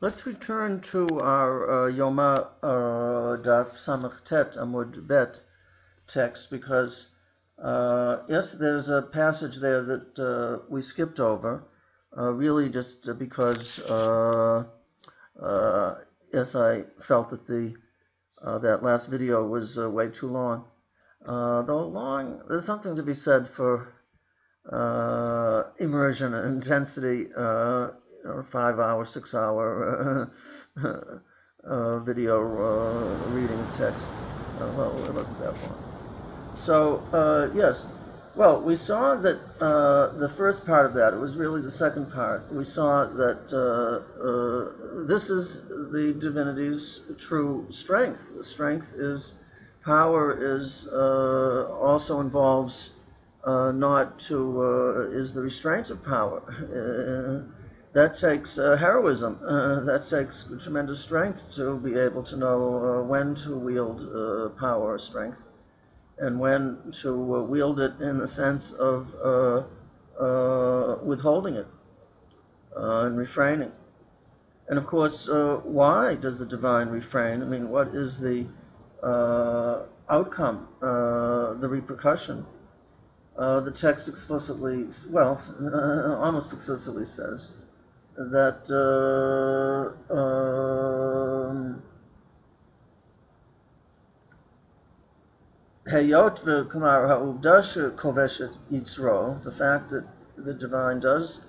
Let's return to our uh, Yoma uh, Daf Amud Bet text because uh, yes, there's a passage there that uh, we skipped over, uh, really just because uh, uh, yes, I felt that the that last video was way too long. Though long, there's something to be said for immersion and intensity. Know, five hour, six hour uh, uh, video uh, reading text. Uh, well, it wasn't that long. So, yes. Well, we saw that the first part of that, it was really the second part. We saw that this is the divinity's true strength. Strength is, power is, uh, also involves uh, not to, uh, is the restraint of power. That takes uh, heroism. Uh, that takes tremendous strength to be able to know uh, when to wield uh, power or strength and when to uh, wield it in the sense of uh, withholding it and refraining. And of course, why does the divine refrain? I mean, what is the outcome, the repercussion? The text explicitly, well, almost explicitly says that uh, um, the fact that the divine does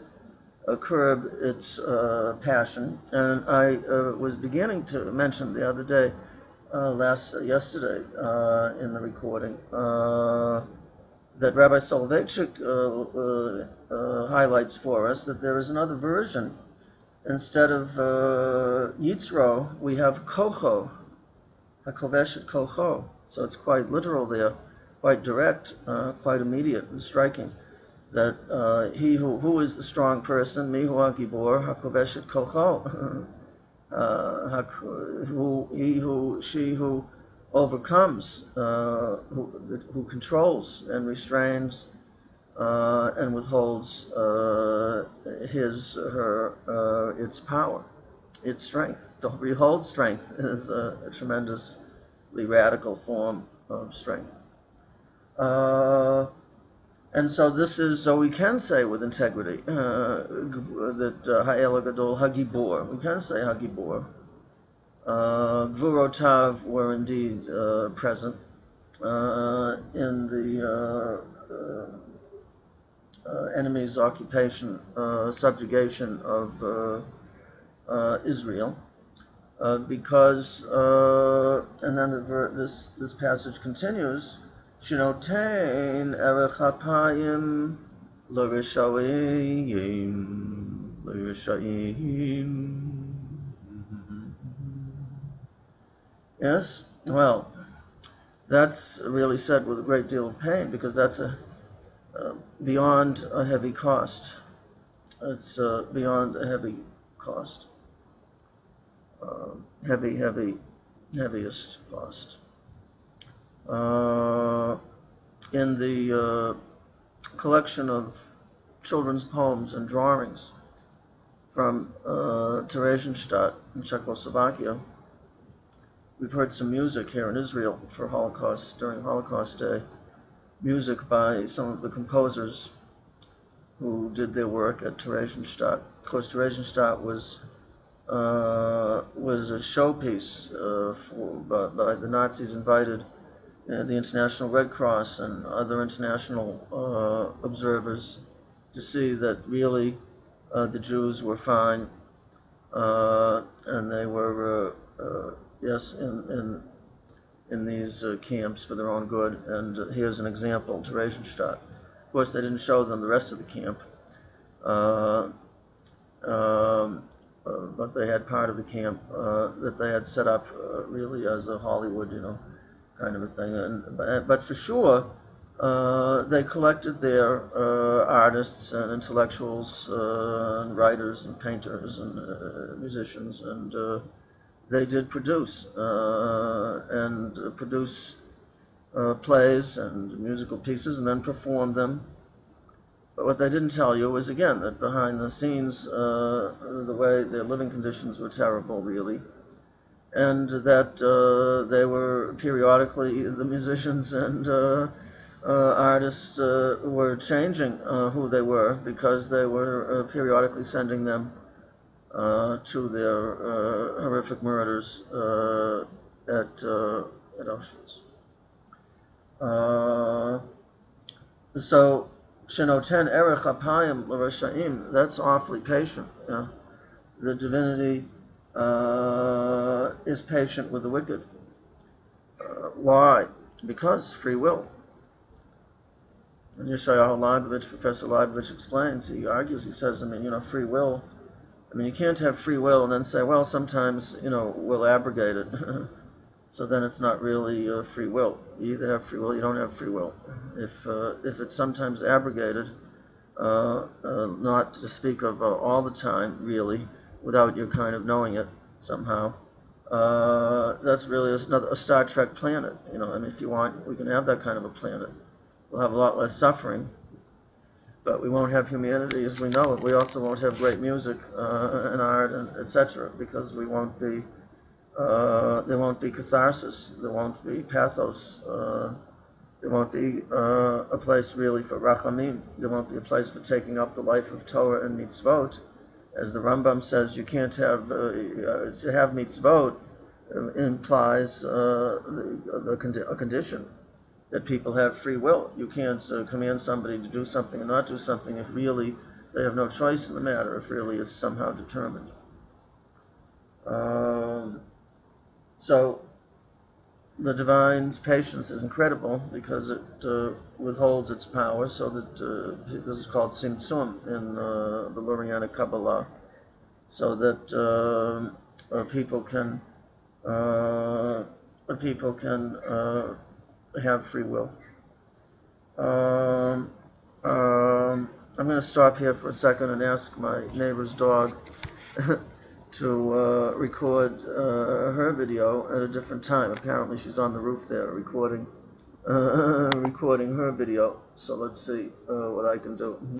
uh, curb its uh, passion, and I uh, was beginning to mention the other day, uh, last yesterday uh, in the recording, uh, that Rabbi Soloveitchik uh, uh, highlights for us that there is another version. Instead of uh, Yitzro, we have Kocho, Hakoveshet Kocho. So it's quite literal there, quite direct, uh, quite immediate and striking. That uh, he who, who is the strong person, Mihu Gibor, Hakoveshet Kocho, uh, who, he who, she who overcomes, uh, who, who controls and restrains uh, and withholds uh, his, her, uh, its power, its strength. To behold strength is a, a tremendously radical form of strength. Uh, and so this is, so we can say with integrity uh, that Ha'el Gadol Hagibor, we can say Hagibor, uh, Gvurotav were indeed uh, present uh, in the uh, uh, enemy's occupation, subjugation of Israel. because, and then the this, this passage continues, Shinotain erech hapayim l'rishayim, l'rishayim. Yes? Well, that's really said with a great deal of pain because that's a uh, beyond a heavy cost. It's uh, beyond a heavy cost. Uh, heavy, heavy, heaviest cost. Uh, in the uh, collection of children's poems and drawings from uh, Theresienstadt in Czechoslovakia, We've heard some music here in Israel for Holocaust, during Holocaust Day. Music by some of the composers who did their work at Theresienstadt. Of course, Theresienstadt was uh, was a showpiece uh, for, by, by, the Nazis invited uh, the International Red Cross and other international uh, observers to see that really uh, the Jews were fine uh, and they were yes, in, in, in these uh, camps for their own good. And uh, here's an example, Theresienstadt. Of course, they didn't show them the rest of the camp, uh, um, uh, but they had part of the camp uh, that they had set up uh, really as a Hollywood, you know, kind of a thing. And, but, for sure, they collected their artists and intellectuals and writers and painters and musicians and they did produce uh, and produce uh, plays and musical pieces and then perform them. But what they didn't tell you was again that behind the scenes, uh, the way their living conditions were terrible, really, and that uh, they were periodically the musicians and uh, uh, artists were changing who they were because they were periodically sending them to their uh, horrific murders uh, at uh, at Auschwitz. Uh, so Shenoten Erech Apayim L'Rashaim, that's awfully patient. Yeah? The divinity uh, is patient with the wicked. Uh, why? Because free will. And Yeshayahu Leibowitz, Professor Leibowitz explains, he argues, he says, I mean, you know, free will, I mean, you can't have free will and then say, well, sometimes, you know, we'll abrogate it. so then it's not really uh, free will. You either have free will, you don't have free will. If, uh, if it's sometimes abrogated, uh, uh not to speak of uh, all the time, really, without you kind of knowing it somehow, uh, that's really another, a Star Trek planet. You know, mean, if you want, we can have that kind of a planet. We'll have a lot less suffering, but we won't have humanity as we know it. We also won't have great music uh, and art and etc. because we won't be uh, there won't be catharsis. There won't be pathos. Uh, there won't be uh, a place really for rachamim. There won't be a place for taking up the life of Torah and mitzvot. As the Rambam says, you can't have uh, uh, to have mitzvot implies the, the condi- a condition that people have free will. You can't uh, command somebody to do something and not do something if really they have no choice in the matter, if really it's somehow determined. Um, so the divine's patience is incredible because it uh, withholds its power so that uh, this is called Tzimtzum in uh, the Lurianic Kabbalah, so that um, people can uh, people can uh, have free will. Um, um, I'm going to stop here for a second and ask my neighbor's dog to uh, record uh, her video at a different time. Apparently, she's on the roof there recording uh, recording her video. So let's see uh, what I can do.